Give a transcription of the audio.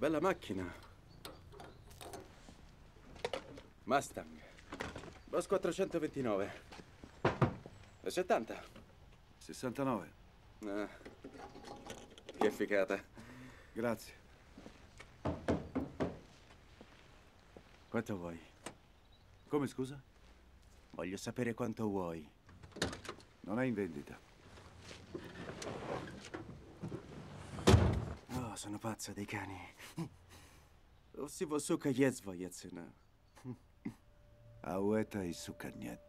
Bella macchina. Mustang. Boss 429. E 70. 69. Ah, che figata. Grazie. Quanto vuoi? Come scusa? Voglio sapere quanto vuoi. Non è in vendita. sono pazza dei cani. Всего, сука, есть воецина. A ueta i suka niet.